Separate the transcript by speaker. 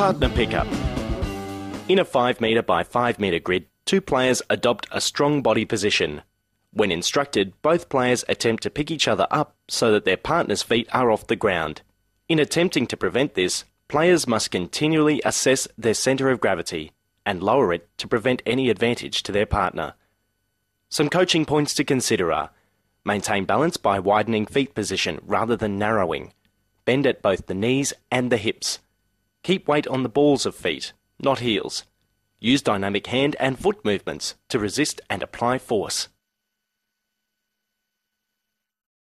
Speaker 1: Partner pickup. In a 5 metre by 5 metre grid, two players adopt a strong body position. When instructed, both players attempt to pick each other up so that their partner's feet are off the ground. In attempting to prevent this, players must continually assess their centre of gravity and lower it to prevent any advantage to their partner. Some coaching points to consider are maintain balance by widening feet position rather than narrowing, bend at both the knees and the hips, keep weight on the balls of feet, not heels, use dynamic hand and foot movements to resist and apply force.